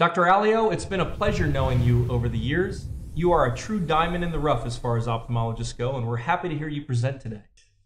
Dr. Alio, it's been a pleasure knowing you over the years. You are a true diamond in the rough as far as ophthalmologists go, and we're happy to hear you present today.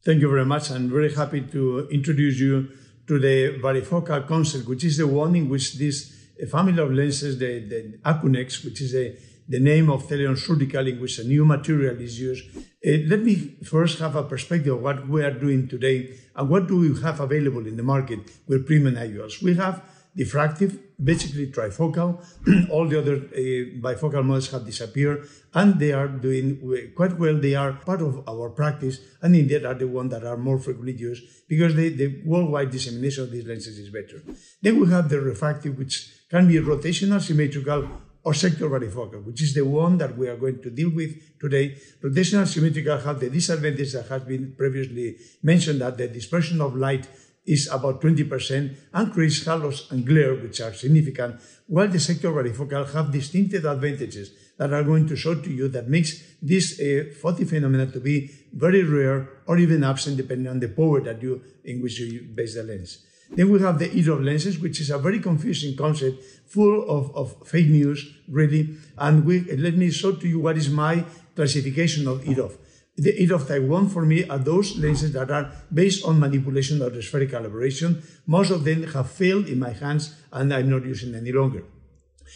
Thank you very much. I'm very happy to introduce you to the varifocal concept, which is the one in which this family of lenses, the, the Acunex, which is a, the name of Teleon Surgical, in which a new material is used. Uh, let me first have a perspective of what we are doing today and what do we have available in the market with premium IOLs. We have diffractive, basically trifocal. All the other uh, bifocal models have disappeared and they are doing quite well. They are part of our practice and indeed are the ones that are more frequently used because they, the worldwide dissemination of these lenses is better. Then we have the refractive, which can be rotational, symmetrical, or sector varifocal, which is the one that we are going to deal with today. Rotational symmetrical have the disadvantage that has been previously mentioned that the dispersion of light is about 20% and creates halos and glare, which are significant, while the sector varifocal have distinctive advantages that are going to show to you that makes this uh, photophenomenon to be very rare or even absent depending on the power that you in which you base the lens. Then we have the EDOF lenses, which is a very confusing concept, full of, of fake news, really. And we, let me show to you what is my classification of EDOF. The EDOF type 1 for me are those lenses that are based on manipulation of the spherical aberration. Most of them have failed in my hands and I'm not using any longer.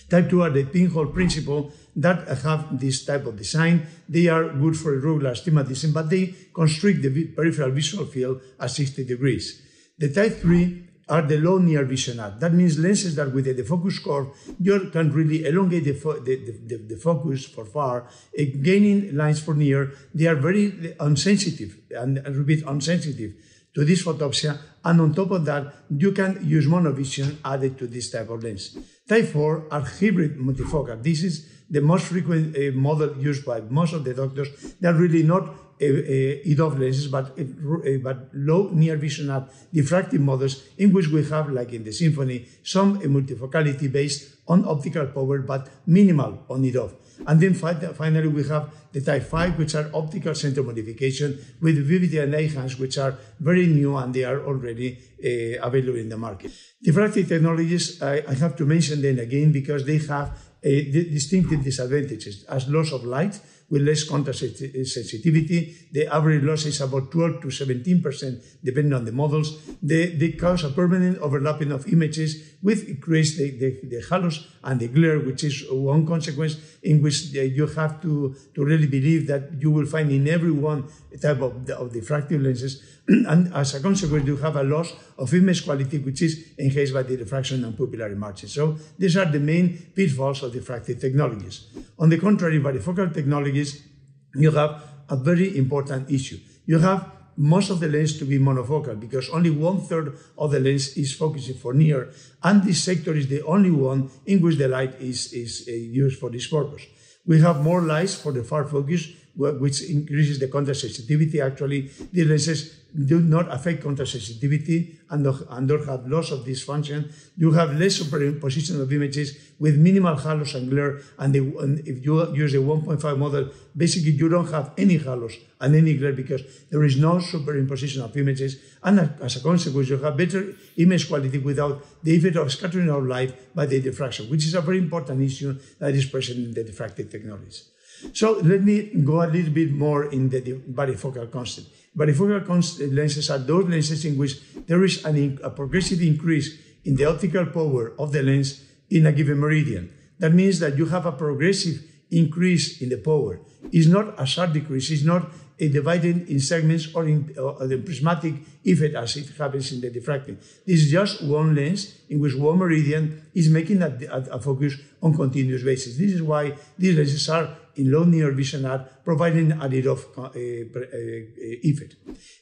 Type 2 are the pinhole principle that have this type of design. They are good for irregular astigmatism, but they constrict the peripheral visual field at 60 degrees. The type 3 are the low near vision. That means lenses that with the focus curve, you can really elongate the, fo the, the, the, focus for far, uh, gaining lines for near. They are very unsensitive, and I repeat, unsensitive to this photopsia. And on top of that, you can use monovision added to this type of lens. Type 4 are hybrid multifocal. This is the most frequent uh, model used by most of the doctors. They're really not Eh, eh, EDOF lenses, but, eh, but low near vision arc diffractive models in which we have, like in the Symfony, some multifocality based on optical power, but minimal on EDOF. And then finally, we have the type 5, which are optical center modification with VVT and Eyhance, which are very new and they are already uh, available in the market. Diffractive technologies, I, I, have to mention them again because they have uh, distinctive disadvantages as loss of light, with less contrast sensitivity. The average loss is about 12 to 17%, depending on the models. They, they cause a permanent overlapping of images, which creates the, the, the halos and the glare, which is one consequence in which you have to, to really believe that you will find in every one type of, of diffractive lenses. and as a consequence, you have a loss of image quality, which is enhanced by the diffraction and pupillary margin. So these are the main pitfalls of diffractive technologies. On the contrary, varifocal technologies, you have a very important issue. You have most of the lens to be monofocal because only one third of the lens is focusing for near, and this sector is the only one in which the light is, is uh, used for this purpose. We have more lights for the far focus, which increases the contrast sensitivity. Actually, the lenses do not affect contrast sensitivity and, and don't have loss of this function. You have less superimposition of images with minimal halos and glare. And, the, and if you use the 1.5 model, basically you don't have any halos and any glare because there is no superimposition of images. And as a consequence, you have better image quality without the effect of scattering of light by the diffraction, which is a very important issue that is present in the diffractive technologies. So let me go a little bit more in the varifocal concept. Varifocal lenses are those lenses in which there is an, a progressive increase in the optical power of the lens in a given meridian. That means that you have a progressive increase in the power. It's not a sharp decrease, it's not divided in segments or in uh, the prismatic effect as it happens in the diffracting. This is just one lens in which one meridian is making a, a, a focus on continuous basis. This is why these lenses are in low near vision are providing a bit of uh, uh, effect.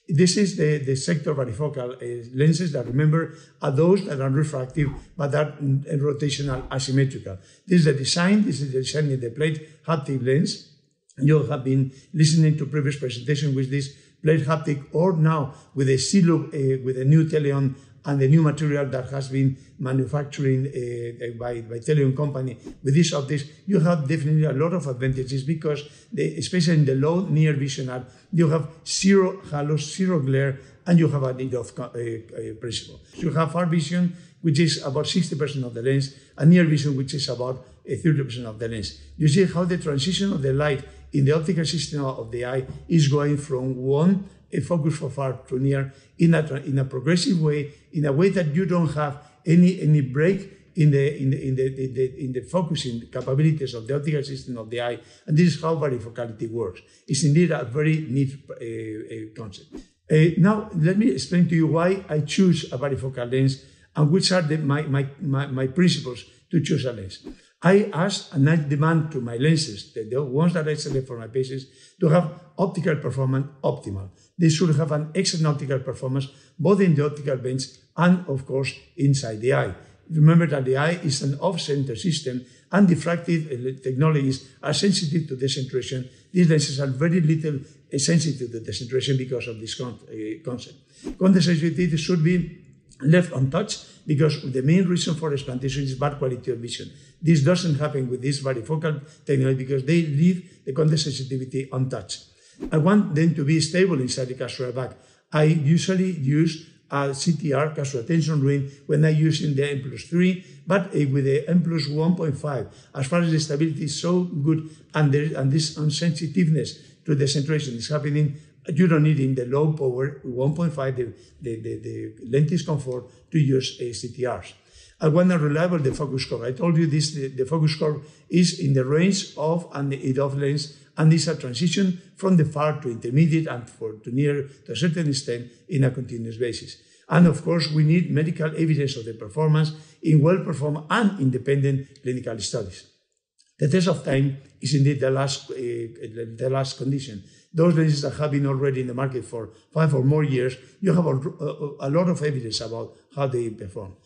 This is the, the sector varifocal uh, lenses that remember are those that are refractive but are rotational asymmetrical. This is the design, this is the design in the plate haptic lens. You have been listening to previous presentation with this plate haptic or now with a C-loop, uh, with a new Teleon and the new material that has been manufacturing uh, by, by Teleon company with this optics, you have definitely a lot of advantages because, especially in the low near vision arc, you have zero halos, zero glare, and you have a need of uh, uh, principle. You have far vision, which is about 60% of the lens, and near vision, which is about 30% of the lens. You see how the transition of the light in the optical system of the eye is going from one a focus for far to near in a, in a progressive way, in a way that you don't have any, any break in the, in the, in the, in the, in the focusing capabilities of the optical system of the eye. And this is how varifocality works. It's indeed a very neat uh, uh, concept. Uh, now, let me explain to you why I choose a varifocal lens and which are the, my, my, my, my principles to choose a lens. I ask and I demand to my lenses, the, the ones that I select for my patients, to have optical performance optimal. They should have an excellent optical performance, both in the optical bench and, of course, inside the eye. Remember that the eye is an off-center system and diffractive technologies are sensitive to decentration. These lenses are very little sensitive to the decentration because of this uh, concept. Sensitivity should be left untouched because the main reason for explantation is bad quality of vision. This doesn't happen with this varifocal technology because they leave the contrast sensitivity untouched. I want them to be stable inside the capsular bag. I usually use a CTR, capsular tension ring, when I use in the M plus 3, but eh, with the M plus 1.5, as far as the stability is so good and, there, and this unsensitiveness to decentration is happening, you don't need in the low power 1.5 the, the, the, the lentis comfort to use CTRs. I want a reliable focus curve. I told you this, the, the focus curve is in the range of and the off lens, and is a transition from the far to intermediate and for to near to a certain extent in a continuous basis. And of course, we need medical evidence of the performance in well-performed and independent clinical studies. The test of time is indeed the last, uh, the last condition those lenses that have been already in the market for five or more years, you have a, a, lot of evidence about how they perform.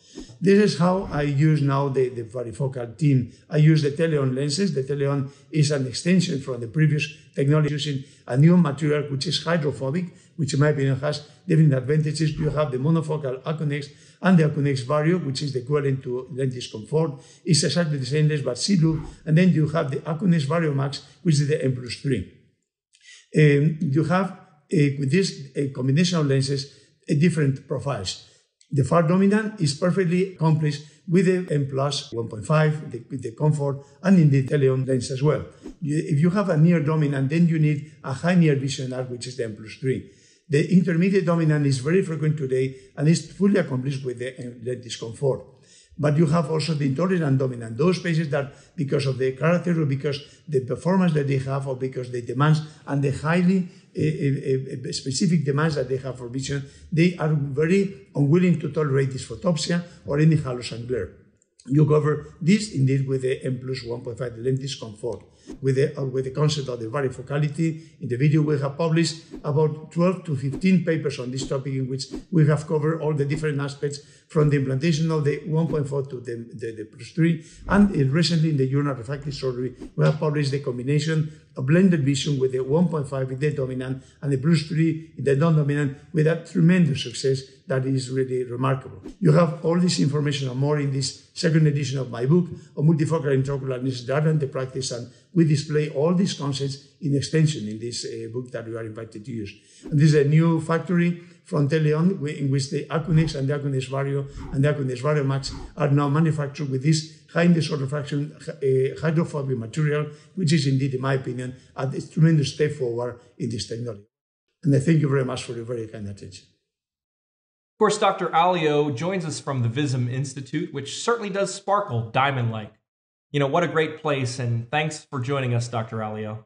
This is how I use now the, the varifocal team. I use the Teleon lenses. The Teleon is an extension from the previous technology using a new material which is hydrophobic, which in my opinion has different advantages. You have the monofocal Acunex and the Acunex Vario, which is the equivalent to Lentis Comfort. It's exactly the same lens, but C-loop. And then you have the Acunex Vario Max, which is the M plus 3. Um, you have uh, with this uh, combination of lenses different profiles. The far dominant is perfectly accomplished with the M plus 1.5, the, the comfort, and in the Teleon lens as well. If you have a near dominant, then you need a high near vision arc, which is the M plus 3. The intermediate dominant is very frequent today and is fully accomplished with the lentis comfort. But you have also the intolerant and dominant, those patients that because of the character or because the performance that they have or because the demands and the highly uh, uh, specific demands that they have for vision, they are very unwilling to tolerate this photopsia or any halogen glare. You cover this indeed with the M plus 1.5, the lentis comfort with the, uh, with the concept of the varifocality. In the video, we have published about 12 to 15 papers on this topic in which we have covered all the different aspects from the implantation of the 1.4 to the, the, the plus 3. And uh, recently in the Journal Refractive Surgery, we have published the combination of blended vision with the 1.5 with the dominant and the plus 3 in the non-dominant with a tremendous success that is really remarkable. You have all this information and more in this second edition of my book on multifocal intraocular lens data and the practice and we display all these concepts in extension in this uh, book that we are invited to use. And this is a new factory from Teleon in which the Acunex and the Acunex Vario and the Acunex Vario Max are now manufactured with this high index of refraction uh, hydrophobic material, which is indeed, in my opinion, a tremendous step forward in this technology. And I thank you very much for your very kind attention. Of course, Dr. Alio joins us from the Vissum Institute, which certainly does sparkle diamond like. You know, what a great place, and thanks for joining us, Dr. Alio.